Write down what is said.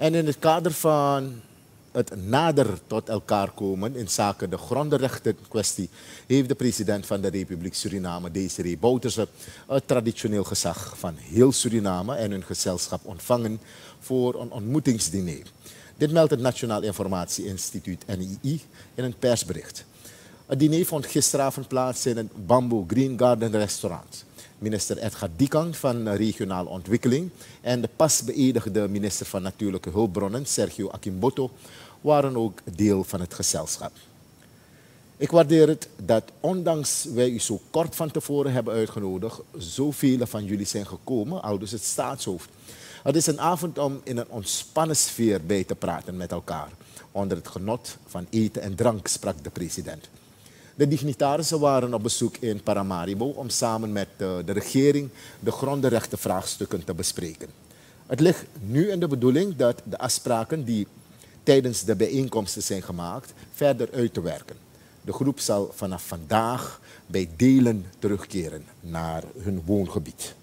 En in het kader van het nader tot elkaar komen in zaken de grondrechten kwestie heeft de president van de Republiek Suriname, Desiree Bouterse, het traditioneel gezag van heel Suriname en hun gezelschap ontvangen voor een ontmoetingsdiner. Dit meldt het Nationaal Informatie Instituut NII in een persbericht. Het diner vond gisteravond plaats in het Bamboo Green Garden restaurant. Minister Edgar Dikang van Regionale Ontwikkeling en de pas beëdigde minister van Natuurlijke Hulpbronnen, Sergio Akimboto, waren ook deel van het gezelschap. Ik waardeer het dat ondanks wij u zo kort van tevoren hebben uitgenodigd, zoveel van jullie zijn gekomen, al dus het staatshoofd. Het is een avond om in een ontspannen sfeer bij te praten met elkaar, onder het genot van eten en drank, sprak de president. De dignitarissen waren op bezoek in Paramaribo om samen met de, de regering de grondrechtenvraagstukken te bespreken. Het ligt nu in de bedoeling dat de afspraken die tijdens de bijeenkomsten zijn gemaakt verder uit te werken. De groep zal vanaf vandaag bij delen terugkeren naar hun woongebied.